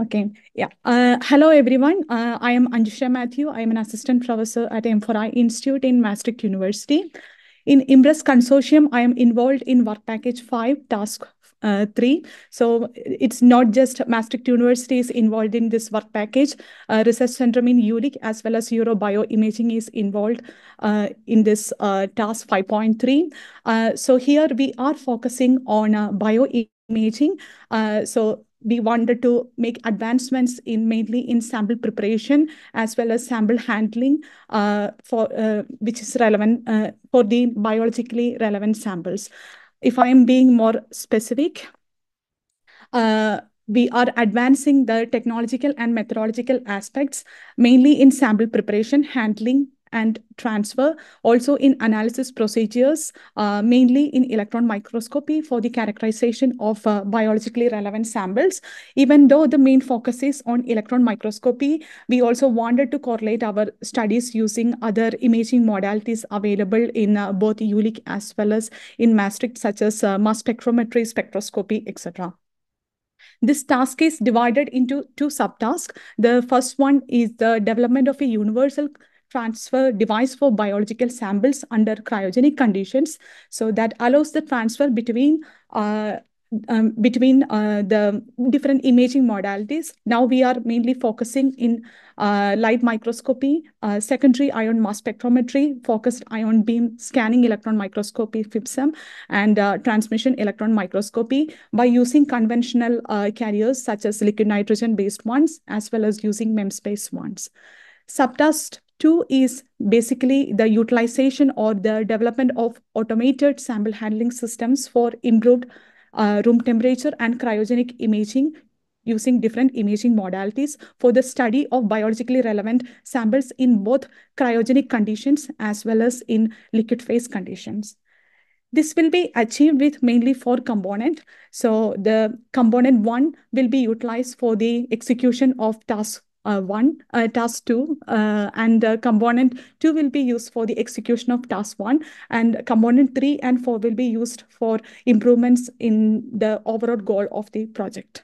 Okay, yeah. Uh, hello, everyone. Uh, I am Anjusha Mathew. I am an assistant professor at M4I Institute in Maastricht University. In IMPRESS Consortium, I am involved in Work Package 5, Task uh, 3. So it's not just Maastricht University is involved in this work package. Uh, Research Center in Jülich as well as Euro-BioImaging is involved uh, in this uh, task 5.3. Uh, so here we are focusing on bioimaging. so we wanted to make advancements in mainly in sample preparation as well as sample handling uh, for uh, which is relevant uh, for the biologically relevant samples. If I am being more specific, uh, we are advancing the technological and methodological aspects, mainly in sample preparation, handling, and transfer, also in analysis procedures, uh, mainly in electron microscopy for the characterization of uh, biologically relevant samples. Even though the main focus is on electron microscopy, we also wanted to correlate our studies using other imaging modalities available in uh, both Jülich as well as in Maastricht, such as uh, mass spectrometry, spectroscopy, etc. This task is divided into two subtasks. The first one is the development of a universal transfer device for biological samples under cryogenic conditions. So that allows the transfer between uh, um, between uh, the different imaging modalities. Now we are mainly focusing in uh, light microscopy, uh, secondary ion mass spectrometry, focused ion beam scanning electron microscopy, FIBSEM, and uh, transmission electron microscopy by using conventional uh, carriers such as liquid nitrogen based ones, as well as using MEMS based ones. Subtask Two is basically the utilization or the development of automated sample handling systems for improved uh, room temperature and cryogenic imaging using different imaging modalities for the study of biologically relevant samples in both cryogenic conditions as well as in liquid phase conditions. This will be achieved with mainly four component. So the component one will be utilized for the execution of task uh, one, uh, task two, uh, and component two will be used for the execution of task one, and component three and four will be used for improvements in the overall goal of the project.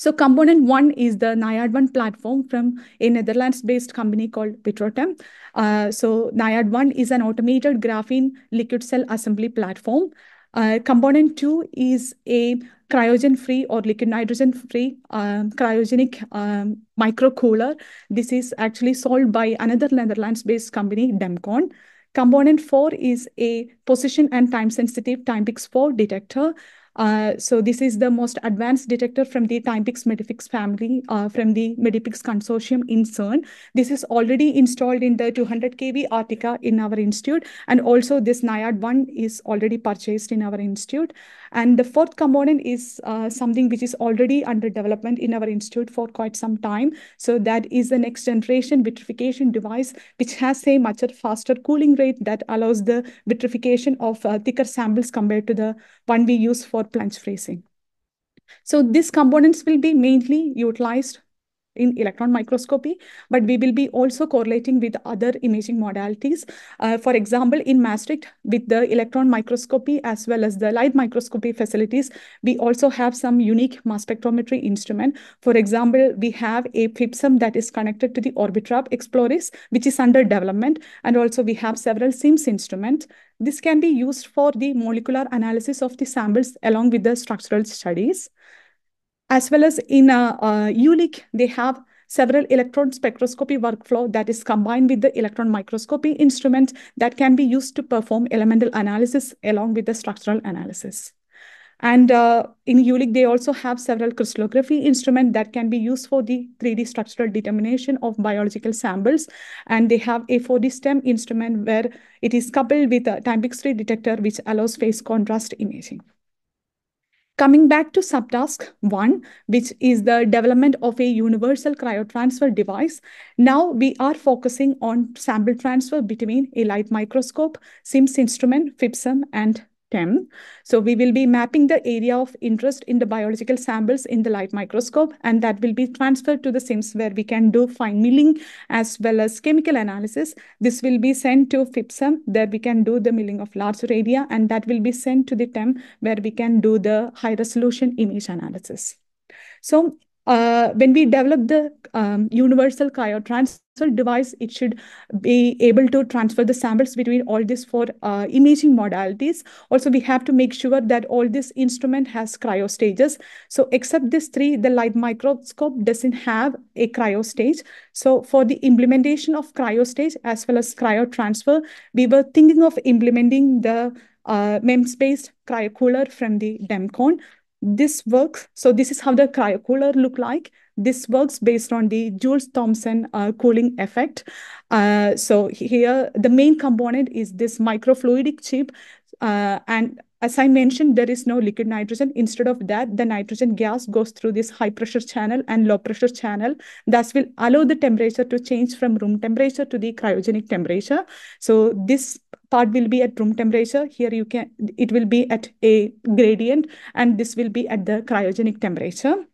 So component one is the Naiad1 platform from a Netherlands-based company called VitroTEM. Uh, so Naiad1 is an automated graphene liquid cell assembly platform. Uh, component two is a cryogen-free or liquid nitrogen-free um, cryogenic um, microcooler. This is actually sold by another Netherlands-based company, Demcon. Component 4 is a position and time-sensitive Timepix4 detector. Uh, so this is the most advanced detector from the Timepix Medipix family, uh, from the Medipix consortium in CERN. This is already installed in the 200 kV Arctica in our institute. And also this Naiad one is already purchased in our institute. And the fourth component is uh, something which is already under development in our institute for quite some time. So that is the next generation vitrification device, which has a much faster cooling rate that allows the vitrification of uh, thicker samples compared to the one we use for plunge freezing. So these components will be mainly utilized in electron microscopy, but we will be also correlating with other imaging modalities. Uh, for example, in Maastricht, with the electron microscopy as well as the light microscopy facilities, we also have some unique mass spectrometry instrument. For example, we have a FIBSEM that is connected to the Orbitrap Exploris, which is under development. And also we have several SIMS instruments. This can be used for the molecular analysis of the samples along with the structural studies. As well as in uh, uh, Jülich, they have several electron spectroscopy workflow that is combined with the electron microscopy instrument that can be used to perform elemental analysis along with the structural analysis. And uh, in Jülich, they also have several crystallography instruments that can be used for the 3D structural determination of biological samples. And they have a 4D STEM instrument where it is coupled with a Timepix3 detector, which allows phase contrast imaging. Coming back to subtask one, which is the development of a universal cryotransfer device. Now we are focusing on sample transfer between a light microscope, SIMS instrument, FIBSEM, and So we will be mapping the area of interest in the biological samples in the light microscope, and that will be transferred to the SIMS where we can do fine milling as well as chemical analysis. This will be sent to FIBSEM, there we can do the milling of large area, and that will be sent to the TEM where we can do the high resolution image analysis. So when we develop the um, universal cryotransfer device, it should be able to transfer the samples between all these four uh, imaging modalities. Also, we have to make sure that all this instrument has cryo stages. So except these three, the light microscope doesn't have a cryo stage. So for the implementation of cryo stage as well as cryo transfer, we were thinking of implementing the uh, MEMS-based cryocooler from the DEMCON. This works. So this is how the cryocooler look like. This works based on the Joule-Thomson uh, cooling effect. Uh, so here, the main component is this microfluidic chip. Uh, and as I mentioned, there is no liquid nitrogen. Instead of that, the nitrogen gas goes through this high pressure channel and low pressure channel. That will allow the temperature to change from room temperature to the cryogenic temperature. So this part will be at room temperature. Here you can, it will be at a gradient and this will be at the cryogenic temperature.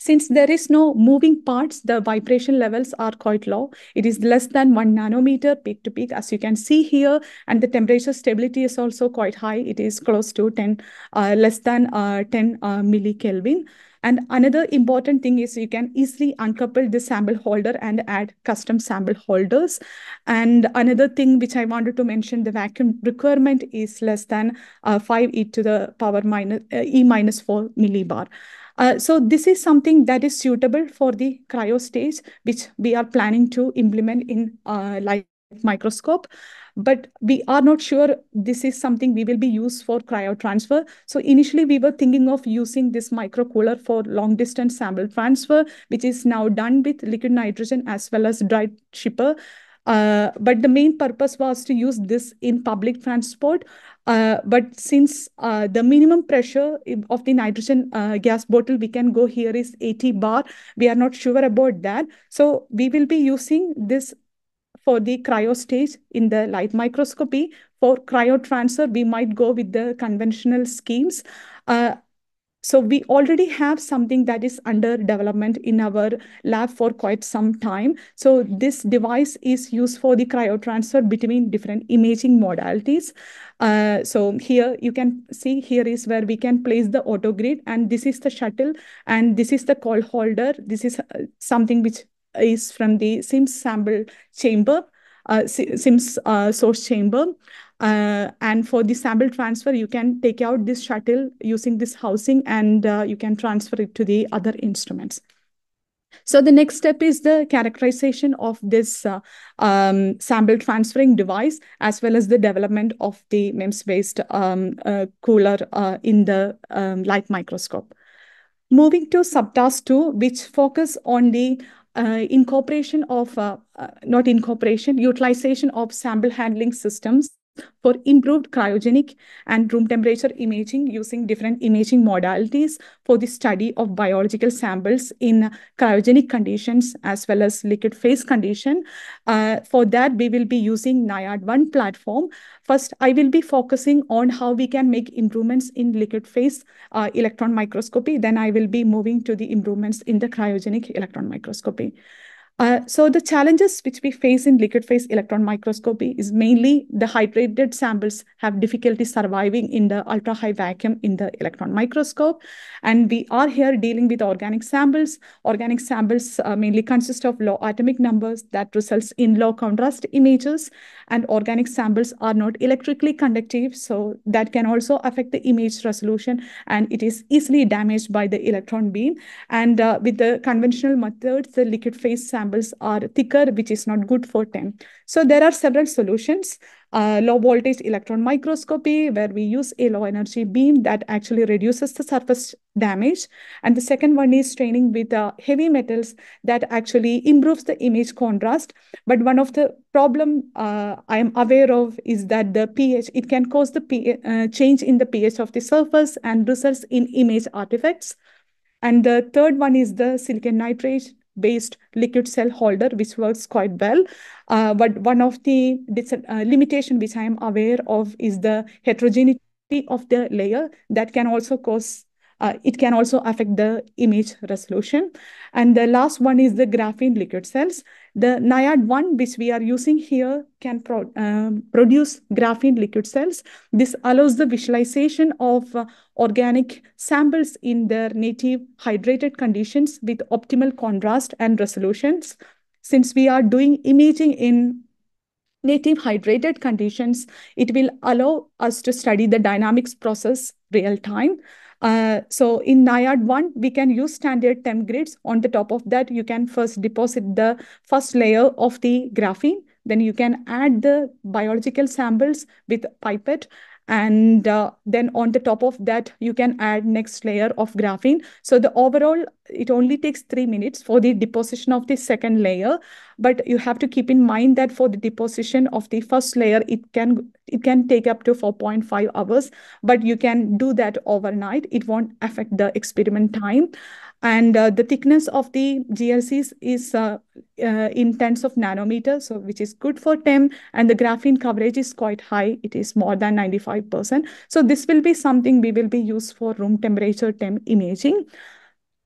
Since there is no moving parts, the vibration levels are quite low. It is less than one nanometer peak to peak, as you can see here. And the temperature stability is also quite high. It is close to 10, uh, less than uh, 10 uh, millikelvin. And another important thing is you can easily uncouple the sample holder and add custom sample holders. And another thing which I wanted to mention, the vacuum requirement is less than uh, 5 e to the power minus, uh, e minus 4 millibar. Uh, so this is something that is suitable for the cryo stage, which we are planning to implement in uh, light microscope. But we are not sure this is something we will be used for cryo transfer. So initially we were thinking of using this micro cooler for long distance sample transfer, which is now done with liquid nitrogen as well as dry shipper. Uh, but the main purpose was to use this in public transport. Uh, but since uh, the minimum pressure of the nitrogen uh, gas bottle we can go here is 80 bar, we are not sure about that. So we will be using this for the cryo stage in the light microscopy. For cryo transfer, we might go with the conventional schemes. Uh, so we already have something that is under development in our lab for quite some time. So this device is used for the cryotransfer between different imaging modalities. Uh, so here you can see here is where we can place the autogrid and this is the shuttle and this is the call holder. This is uh, something which is from the SIMS sample chamber, uh, SIMS uh, source chamber. Uh, and for the sample transfer, you can take out this shuttle using this housing and uh, you can transfer it to the other instruments. So the next step is the characterization of this uh, um, sample transferring device, as well as the development of the MEMS-based um, uh, cooler uh, in the um, light microscope. Moving to subtask two, which focus on the uh, incorporation of, uh, uh, not incorporation, utilization of sample handling systems for improved cryogenic and room temperature imaging using different imaging modalities for the study of biological samples in cryogenic conditions as well as liquid phase condition. Uh, for that, we will be using Naiad-1 platform. First, I will be focusing on how we can make improvements in liquid phase uh, electron microscopy. Then I will be moving to the improvements in the cryogenic electron microscopy. Uh, so the challenges which we face in liquid phase electron microscopy is mainly the hydrated samples have difficulty surviving in the ultra high vacuum in the electron microscope. And we are here dealing with organic samples. Organic samples uh, mainly consist of low atomic numbers that results in low contrast images. And organic samples are not electrically conductive. So that can also affect the image resolution and it is easily damaged by the electron beam. And uh, with the conventional methods, the liquid phase samples samples are thicker, which is not good for TEM. So there are several solutions. Uh, low voltage electron microscopy, where we use a low energy beam that actually reduces the surface damage. And the second one is staining with uh, heavy metals that actually improves the image contrast. But one of the problem uh, I am aware of is that the pH, it can cause the pH, uh, change in the pH of the surface and results in image artifacts. And the third one is the silicon nitride based liquid cell holder, which works quite well. Uh, but one of the uh, limitation which I am aware of is the heterogeneity of the layer that can also cause uh, it can also affect the image resolution. And the last one is the graphene liquid cells. The Naiad1, which we are using here, can pro um, produce graphene liquid cells. This allows the visualization of uh, organic samples in their native hydrated conditions with optimal contrast and resolutions. Since we are doing imaging in native hydrated conditions, it will allow us to study the dynamics process real time. Uh, so in Naiad 1, we can use standard TEM grids. On the top of that, you can first deposit the first layer of the graphene. Then you can add the biological samples with pipette and uh, then on the top of that you can add next layer of graphene. So the overall it only takes three minutes for the deposition of the second layer. But you have to keep in mind that for the deposition of the first layer it can it can take up to 4.5 hours. But you can do that overnight. It won't affect the experiment time and uh, the thickness of the GLCs is uh, uh, in tens of nanometers, so which is good for TEM, and the graphene coverage is quite high. It is more than 95%. So this will be something we will be used for room temperature TEM imaging.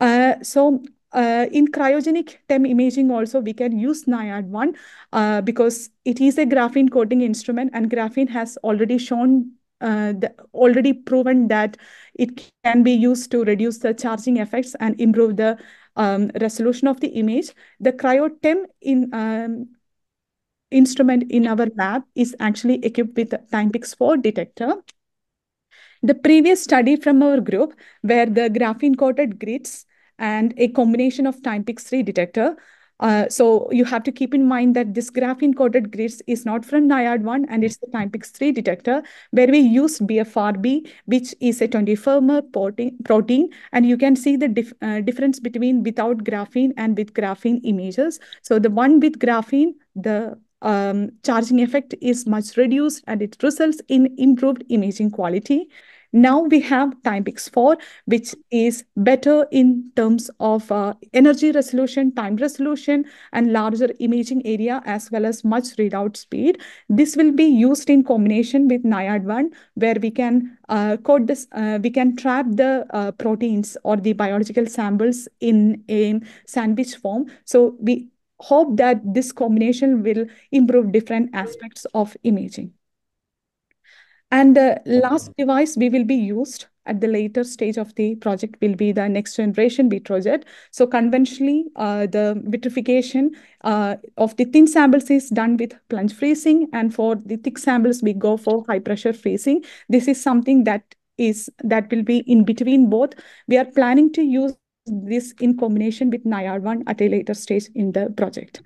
Uh, so uh, in cryogenic TEM imaging also, we can use Naiad1 uh, because it is a graphene coating instrument and graphene has already shown uh, already proven that it can be used to reduce the charging effects and improve the um, resolution of the image. The cryo-TEM in um, instrument in our lab is actually equipped with a Timepix4 detector. The previous study from our group where the graphene coated grids and a combination of Timepix3 detector uh, so you have to keep in mind that this graphene coated grids is not from NIAID1 and it's the Timepix3 detector where we use BFRB, which is a 24-mer protein. And you can see the dif uh, difference between without graphene and with graphene images. So the one with graphene, the um, charging effect is much reduced and it results in improved imaging quality. Now we have Timepix4, which is better in terms of uh, energy resolution, time resolution, and larger imaging area, as well as much readout speed. This will be used in combination with Naiad1, where we can uh, code this, uh, we can trap the uh, proteins or the biological samples in a sandwich form. So we hope that this combination will improve different aspects of imaging. And the last device we will be used at the later stage of the project will be the next generation Vitrojet. So conventionally, uh, the vitrification uh, of the thin samples is done with plunge freezing. And for the thick samples, we go for high pressure freezing. This is something that is that will be in between both. We are planning to use this in combination with Naiad1 at a later stage in the project.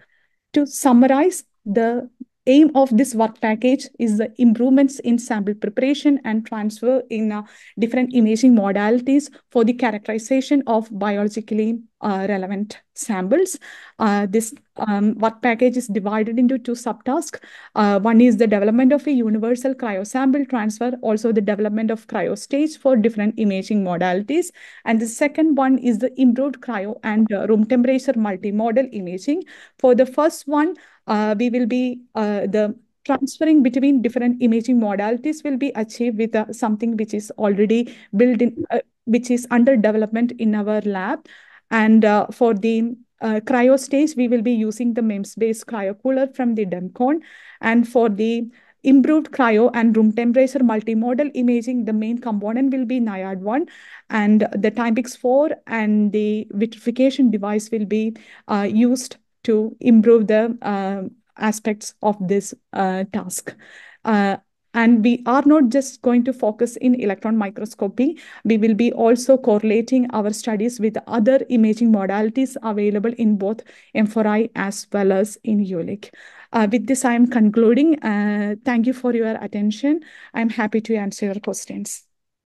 To summarize, the aim of this work package is the improvements in sample preparation and transfer in uh, different imaging modalities for the characterization of biologically uh, relevant samples. Uh, this um, work package is divided into two subtasks. Uh, one is the development of a universal cryo sample transfer, also the development of cryostage for different imaging modalities. And the second one is the improved cryo and uh, room temperature multimodal imaging. For the first one, uh, we will be the transferring between different imaging modalities will be achieved with something which is already built in, which is under development in our lab. And uh, for the uh, cryo stage, we will be using the MEMS-based cryo cooler from the DEMCON. And for the improved cryo and room temperature multimodal imaging, the main component will be Naiad1 and the Timepix4 and the vitrification device will be uh, used to improve the uh, aspects of this uh, task. And we are not just going to focus in electron microscopy. We will be also correlating our studies with other imaging modalities available in both M4I as well as in Jülich. Uh, with this, I am concluding. Uh, thank you for your attention. I'm happy to answer your questions.